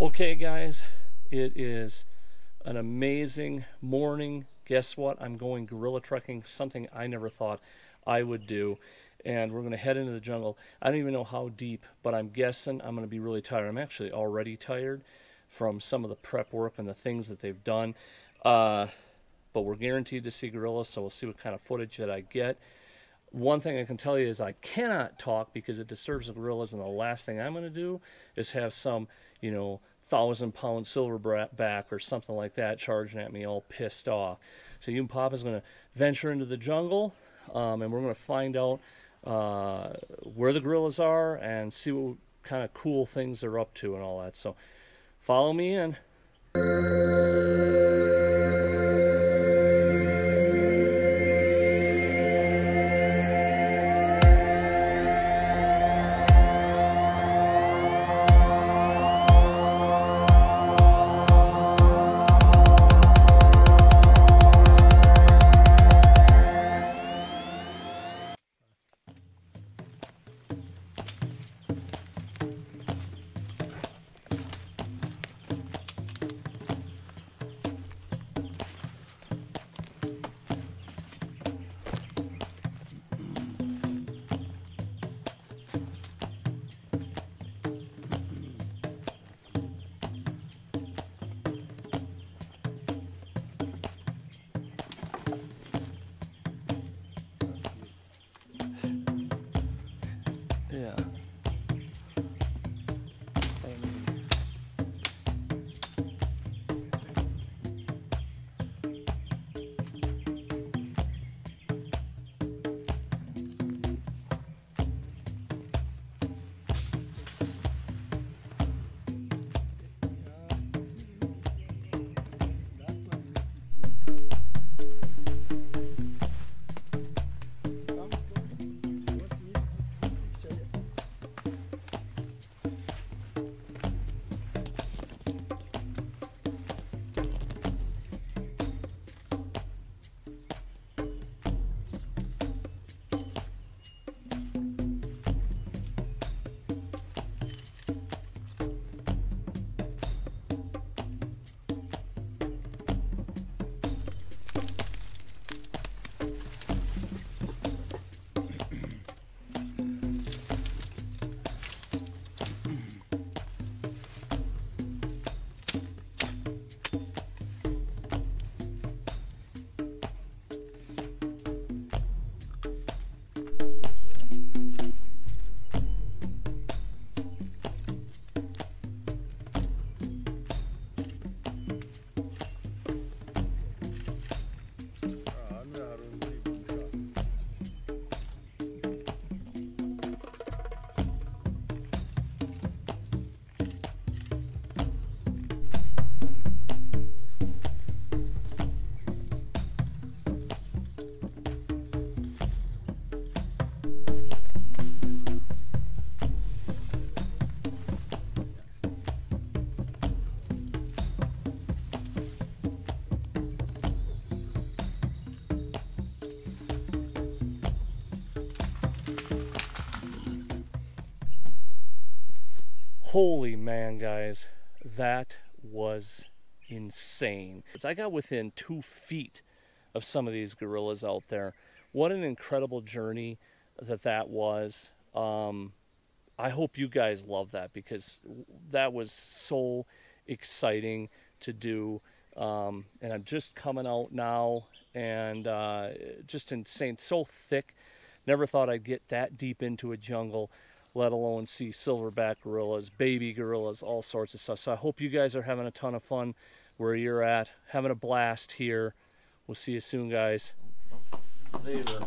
Okay, guys, it is an amazing morning. Guess what? I'm going gorilla trekking, something I never thought I would do. And we're going to head into the jungle. I don't even know how deep, but I'm guessing I'm going to be really tired. I'm actually already tired from some of the prep work and the things that they've done. Uh, but we're guaranteed to see gorillas, so we'll see what kind of footage that I get. One thing I can tell you is I cannot talk because it disturbs the gorillas, and the last thing I'm going to do is have some, you know, thousand pound silverback or something like that charging at me all pissed off. So you and Papa's going to venture into the jungle um, and we're going to find out uh, where the gorillas are and see what kind of cool things they're up to and all that. So follow me in. Yeah. Holy man, guys, that was insane. I got within two feet of some of these gorillas out there. What an incredible journey that that was. Um, I hope you guys love that because that was so exciting to do. Um, and I'm just coming out now and uh, just insane, so thick. Never thought I'd get that deep into a jungle let alone see silverback gorillas, baby gorillas, all sorts of stuff. So I hope you guys are having a ton of fun where you're at, having a blast here. We'll see you soon, guys. Later.